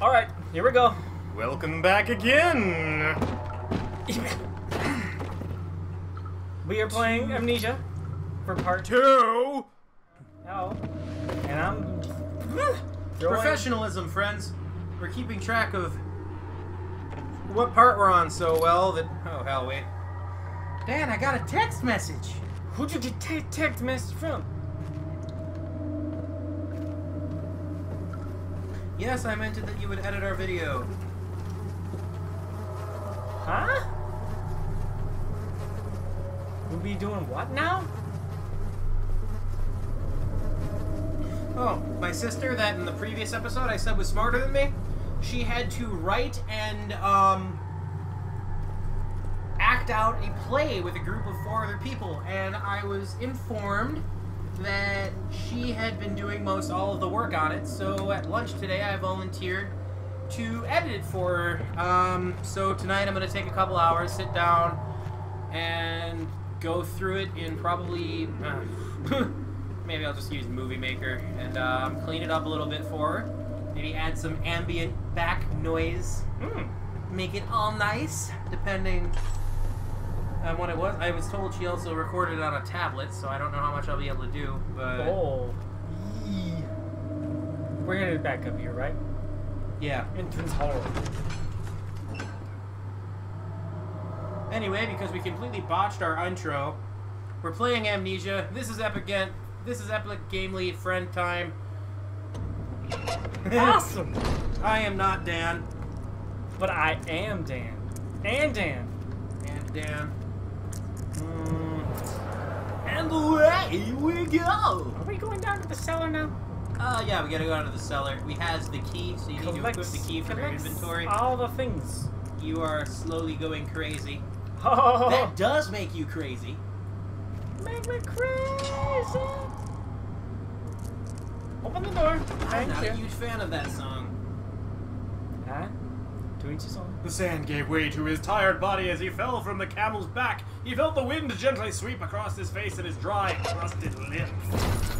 Alright, here we go. Welcome back again. We are playing Amnesia for part two. Two. Oh. And I'm. throwing- Professionalism, friends. We're keeping track of what part we're on so well that. Oh hell, wait. Dan, I got a text message. Who'd you get text message from? Yes, I meant it that you would edit our video. Huh? We'll be doing what now? Oh, my sister, that in the previous episode I said was smarter than me, she had to write and um, act out a play with a group of four other people, and I was informed that she had been doing most all of the work on it. So at lunch today, I volunteered to edit it for her. Um, so tonight, I'm going to take a couple hours, sit down, and go through it in probably. Uh, maybe I'll just use Movie Maker and um, clean it up a little bit for her. Maybe add some ambient back noise. Hmm. Make it all nice, depending on what it was. I was told she also recorded on a tablet, so I don't know how much I'll be able to do. But Oh. We're headed back up here, right? yeah. Entrance hall. Anyway, because we completely botched our intro, we're playing Amnesia. This is Epic This is Epic Gamely Friend Time. Awesome! I am not Dan. But I am Dan. And Dan. And Dan. Mm. And away we go! Are we going down to the cellar now? Oh yeah, we gotta go down to the cellar. We has the key, so you need to equip the key from your collects inventory. All the things. You are slowly going crazy. Oh, That does make you crazy. make me crazy. Open the door. I'm Thank not a huge fan of that song. Huh? To each his own. The sand gave way to his tired body as he fell from the camel's back. He felt the wind gently sweep across his face and his dry, crusted lips.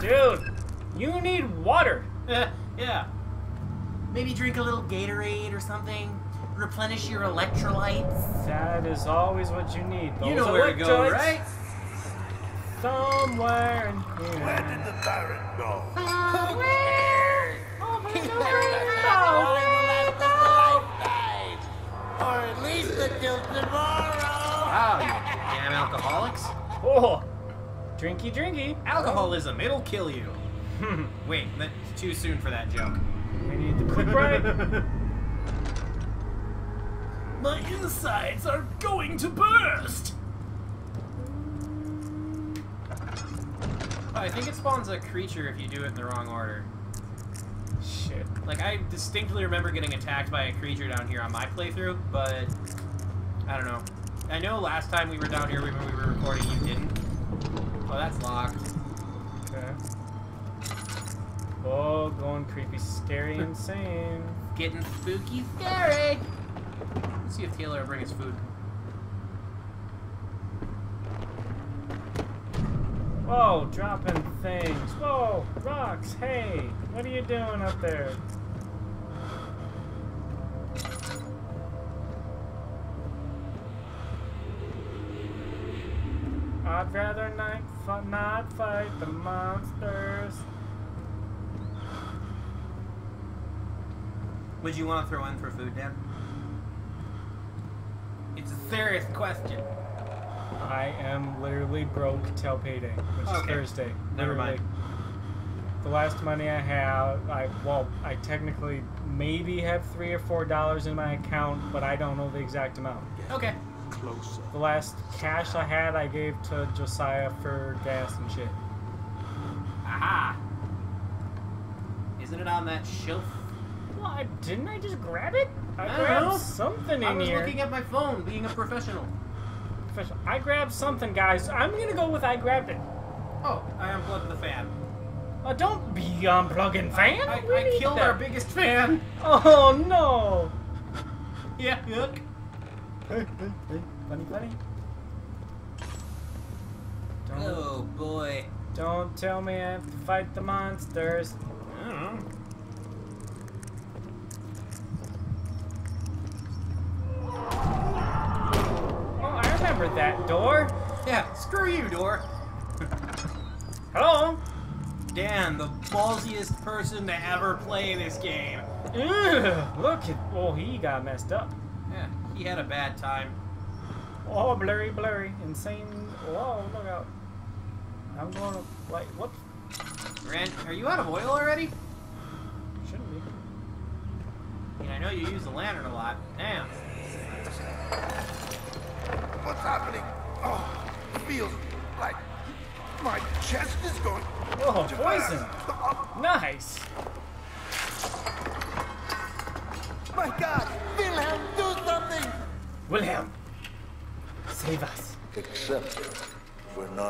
Dude, you need water. Yeah. Maybe drink a little Gatorade or something. Replenish your electrolytes. That is always what you need. You know where to go, right? Somewhere in here. Where did the Baron go? Or Oh, drinky drinky. Alcoholism, it'll kill you. Wait, that's too soon for that joke. we need the quick right. My insides are going to burst! Oh, I think it spawns a creature if you do it in the wrong order. Shit. Like, I distinctly remember getting attacked by a creature down here on my playthrough, but I don't know. I know last time we were down here when we were recording, you didn't. Oh, that's locked. Okay. Oh, going creepy, scary, insane. Getting spooky scary. Let's see if Taylor will bring us food. Whoa, dropping things. Whoa, rocks. Hey, what are you doing up there? I'd rather not, not fight the monsters. Would you want to throw in for food, Dan? It's a serious question. I am literally broke till payday, which is Thursday. Never Literally. mind. The last money I have, I well, I technically maybe have three or four dollars in my account, but I don't know the exact amount. Okay. Closer. The last cash I had, I gave to Josiah for gas and shit. Aha! Isn't it on that shelf? Well, I, didn't I just grab it? I, I don't grabbed know. something in here. I in was here. looking at my phone, being a professional. Official- I grabbed something, guys. I'm gonna go with I grabbed it. Oh, I unplugged the fan. Uh, don't be unplugging fan. I, We I killed that. our biggest fan. Oh no! Yeah, yuck. Hey, hey, hey. Funny. Don't, oh, boy. Don't tell me I have to fight the monsters. I don't know. Oh, I remember that door. Yeah, screw you, door. Hello? Dan, the ballsiest person to ever play this game. Ugh, look at... Oh, he got messed up. Yeah, he had a bad time. Oh, blurry, blurry. Insane. Whoa, look out. I'm going to. Like, what? Grant, are you out of oil already? Shouldn't be. I mean, I know you use the lantern a lot. Damn. What's happening? Oh, it feels like my chest is going. Oh, poison. Nice.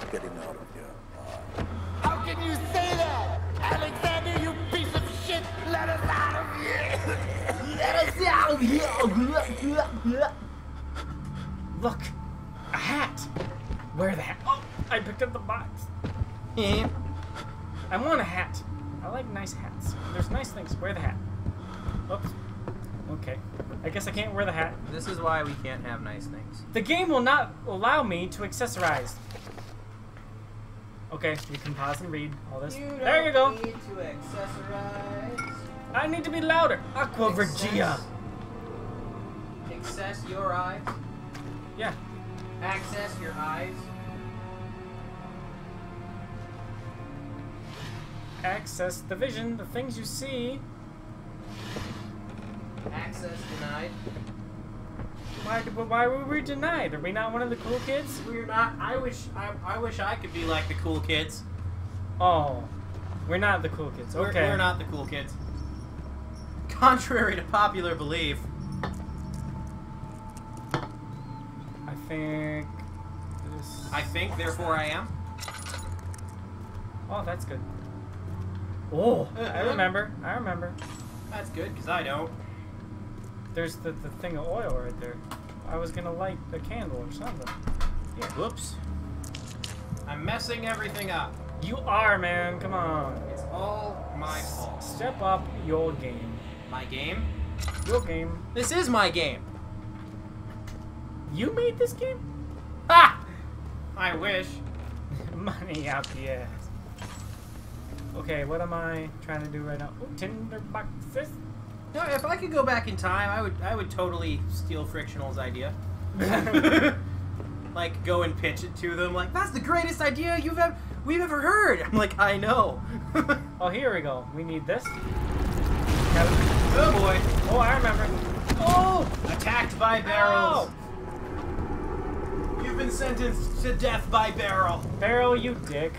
Not getting out of here. How can you say that? Alexander, you piece of shit! Let us out of here! Let us out of here! Look, a hat. Wear the hat. Oh, I picked up the box. I want a hat. I like nice hats. There's nice things. Wear the hat. Oops. Okay. I guess I can't wear the hat. This is why we can't have nice things. The game will not allow me to accessorize. Okay, we can pause and read all this. there you go. need to accessorize. I need to be louder. Aqua Regia. Access your eyes. Yeah. Access your eyes. Access the vision, the things you see. Access denied. Why, but why were we denied? Are we not one of the cool kids? We're not. I wish. I, I wish I could be like the cool kids. Oh, we're not the cool kids. We're, Okay. we're not the cool kids. Contrary to popular belief. I think this. I think, therefore I am. Oh, that's good. Oh, I uh-huh. remember. I remember. That's good, because I don't. There's the, the thing of oil right there. I was gonna light a candle or something. Yeah, whoops. I'm messing everything up. You are, man. Come on. It's all my fault. Step up your game. My game? Your game. This is my game. You made this game? Ha! I wish. Money out the ass. Okay, what am I trying to do right now? Ooh, tinderboxes. No, if I could go back in time, I would I would totally steal Frictional's idea. like go and pitch it to them like that's the greatest idea you've ever we've ever heard. I'm like, I know. Oh, here we go. We need this. oh boy. Oh, I remember. Oh! Attacked by barrels. You've been sentenced to death by barrel. Barrel, you dick.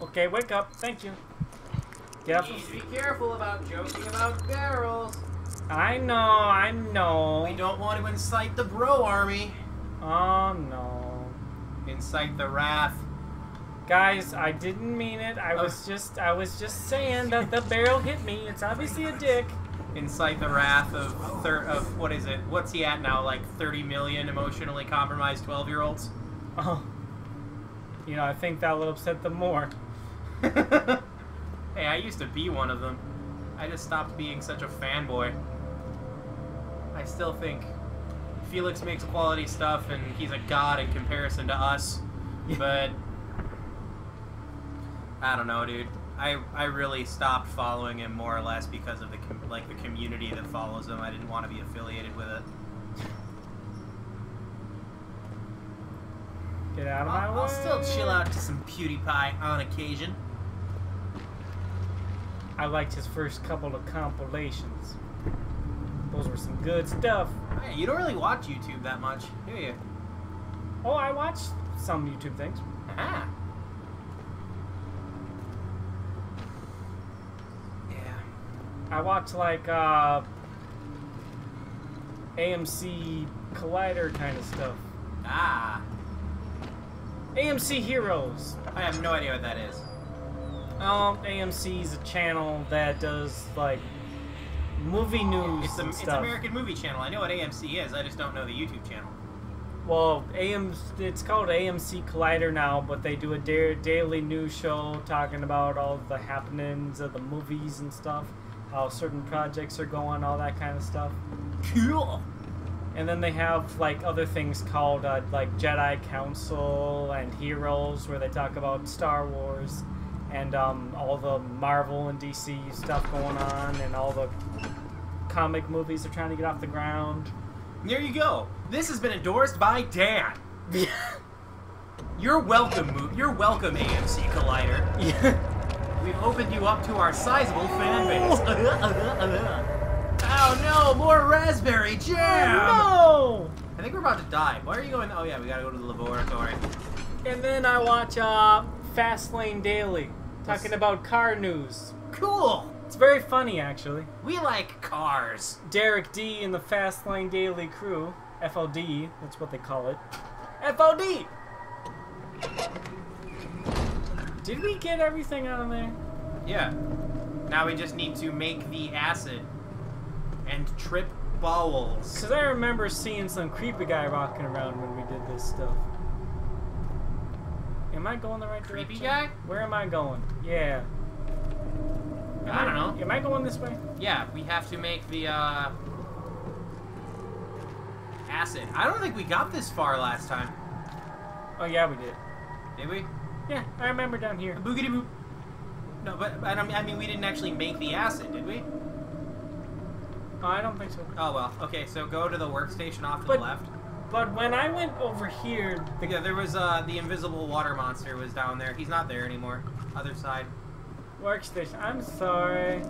Okay, wake up. Thank you. Off You need to be careful about joking about barrels. I know, I know. We don't want to incite the bro army. Oh, no. Incite the wrath. Guys, I didn't mean it. I was oh. just, I was just saying that the barrel hit me. It's obviously a dick. Incite the wrath of thir- of what is it? What's he at now? Like 30 million emotionally compromised 12 year olds. Oh. You know, I think that will upset them more. hey, I used to be one of them. I just stopped being such a fanboy. I still think Felix makes quality stuff and he's a god in comparison to us. But I don't know, dude. I, I really stopped following him more or less because of the com- like the community that follows him. I didn't want to be affiliated with it. Get out of my I'll, way. I'll still chill out to some PewDiePie on occasion. I liked his first couple of compilations. Those were some good stuff. Hey, you don't really watch YouTube that much, do you? Oh, I watched some YouTube things. Ah. Yeah. I watched like uh AMC Collider kind of stuff. Ah. AMC Heroes. I have no idea what that is. Um, AMC is a channel that does like movie news It's, a, it's. American Movie Channel. I know what AMC is. I just don't know the YouTube channel. Well, AM it's called AMC Collider now, but they do a da- daily news show talking about all the happenings of the movies and stuff, how certain projects are going, all that kind of stuff. Cool. And then they have like other things called uh, like Jedi Council and Heroes, where they talk about Star Wars and um, all the Marvel and DC stuff going on, and all the comic movies they're trying to get off the ground. There you go. This has been endorsed by Dan. You're welcome, You're welcome, AMC Collider. yeah. We've opened you up to our sizable fan base. oh no, more raspberry jam! No. I think we're about to die. Why are you going? Oh yeah, we gotta go to the laboratory. And then I watch uh, Fastlane Daily, talking about car news. Cool. It's very funny, actually. We like cars. Derek D and the Fastlane Daily crew, FLD, that's what they call it. FLD! Did we get everything out of there? Yeah. Now we just need to make the acid and trip bowels. Because I remember seeing some creepy guy walking around when we did this stuff. Am I going the right Creepy direction? guy? Where am I going? Yeah. Am I don't know. Am I going this way? Yeah, we have to make the uh, acid. I don't think we got this far last time. Oh, yeah, we did. Did we? Yeah, I remember down here. Boogity boop. No, but, but I mean- I mean, we didn't actually make the acid, did we? Oh, I don't think so. Oh well. Okay, so go to the workstation off to But- the left. But when I went over here, the Yeah, there was uh, the invisible water monster was down there. He's not there anymore. Other side. workstation. I'm sorry.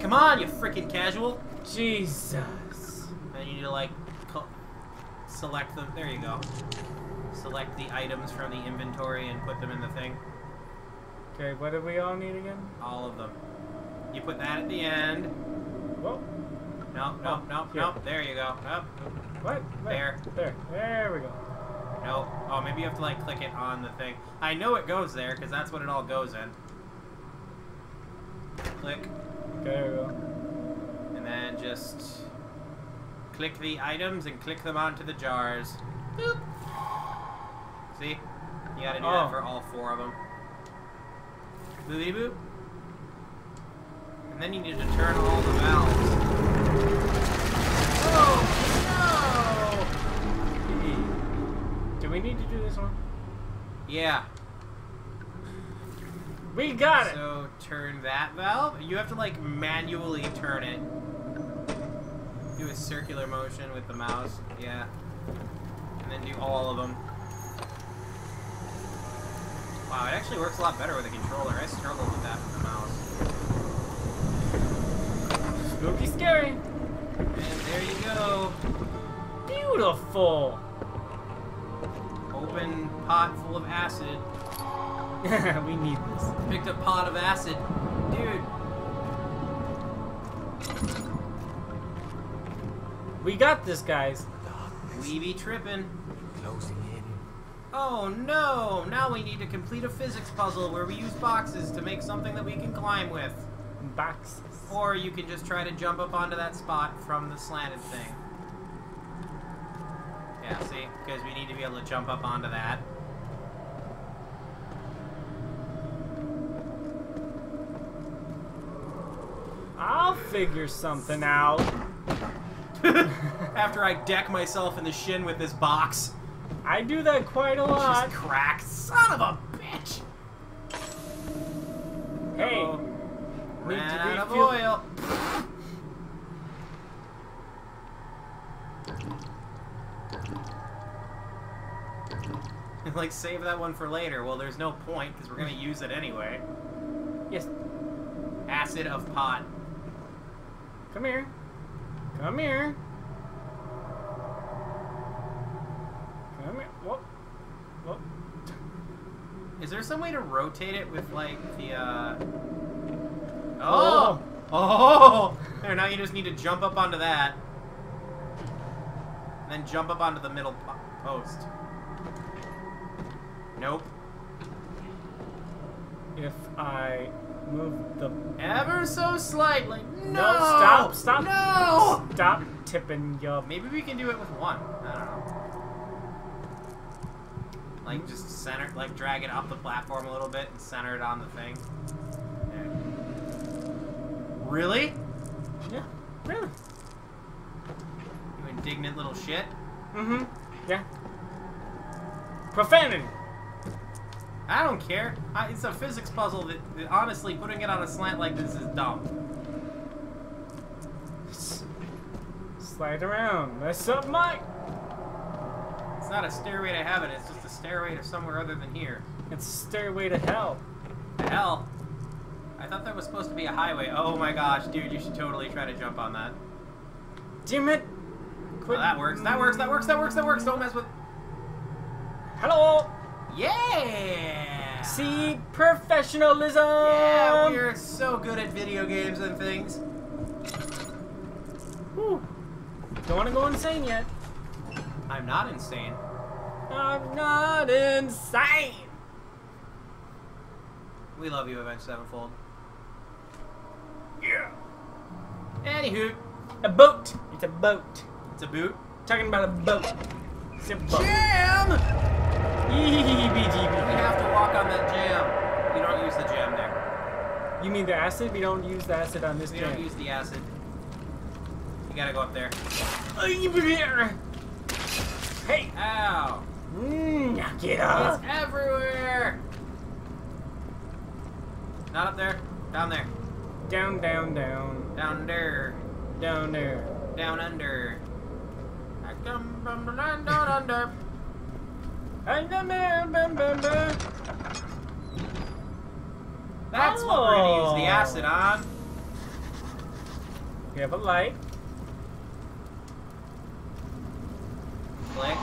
Come on, you freaking casual. Jesus. Then you need to like select them. There you go. Select the items from the inventory and put them in the thing. Okay, what do we all need again? All of them. You put that at the end. Whoa. No, no, Oh, no, here. no. There you go. Nope. What? There. There. There we go. No. Oh, maybe you have to like click it on the thing. I know it goes there because that's what it all goes in. Click, There we go. and then just click the items and click them onto the jars. Boop. See? You gotta do Oh. that for all four of them. Boopy boop. And then you need to turn all the valves. Oh we need to do this one? Yeah. We got it. So turn that valve. You have to like manually turn it. Do a circular motion with the mouse. Yeah. And then do all of them. Wow, it actually works a lot better with a controller. I struggled with that with the mouse. Spooky, scary. And there you go. Beautiful. Open pot full of acid. we need this. Picked a pot of acid. Dude. We got this, guys. We be tripping. Closing in. Oh no! Now we need to complete a physics puzzle where we use boxes to make something that we can climb with. Boxes. Or you can just try to jump up onto that spot from the slanted thing. See? Because we need to be able to jump up onto that. I'll figure something out. After I deck myself in the shin with this box. I do that quite a lot. Just crack. Son of a bitch! Hey, Oh, need to out of refuel. like save that one for later. Well, there's no point because we're gonna use it anyway. Yes. Acid of pot. Come here. Come here. Come here. Whoop. Whoop. Is there some way to rotate it with like the uh Oh. Oh! Oh! There, now you just need to jump up onto that. And then jump up onto the middle po- post. Nope. If I move the. Ever so slightly. No! No, stop, stop. No! Stop tipping your. Maybe we can do it with one. I don't know. Like just center, like drag it up the platform a little bit and center it on the thing. Really? Yeah, really. You indignant little shit. Mm-hmm. Yeah. Profanity. I don't care. I, it's a physics puzzle that, that, honestly, putting it on a slant like this is dumb. Slide around. Mess up, Mike. It's not a stairway to heaven, it's just a stairway to somewhere other than here. It's a stairway to hell. The hell? I thought that was supposed to be a highway. Oh my gosh, dude, you should totally try to jump on that. Damn it. Quit. that works, that works, that works, that works, that works. Don't mess with. Hello. Yeah! See professionalism. Yeah, we're so good at video games and things. Whew. Don't want to go insane yet. I'm not insane. I'm not insane. We love you, Avenged Sevenfold. Yeah. Anywho, A boat. It's a boat. it's a boot. Talking about a boat. It's a boat. Jam! We Yee-bee-dee-bee. have to walk on that jam. We don't use the jam there. You mean the acid? We don't use the acid on this We jam. don't use the acid. You gotta go up there. Hey! Ow! Mm, knock it off. It's everywhere! Not up there. Down there. Down, down, down. Down there. Down there. Down under. I come from the land down under. That's what we're gonna use the acid on. We have a light. Click.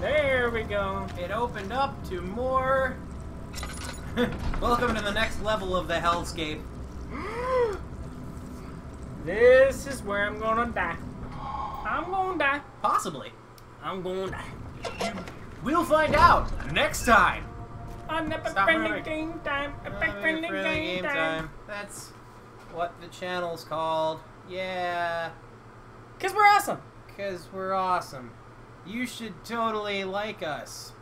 There we go. It opened up to more. Welcome to the next level of the hellscape. This is where I'm gonna die. I'm gonna die. Possibly. I'm gonna die. We'll find out next time. On the Stop friendly game time. Epic friendly friendly game time. That's what the channel's called. Yeah, Cause we're awesome. because we're awesome. You should totally like us.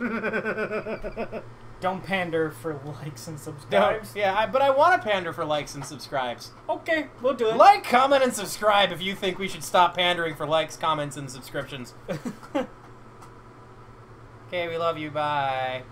Don't pander for likes and No, subscribes. yeah, I, but I want to pander for likes and subscribes. Okay, we'll do it. Like, comment, and subscribe if you think we should stop pandering for likes, comments, and subscriptions. Okay, we love you. Bye.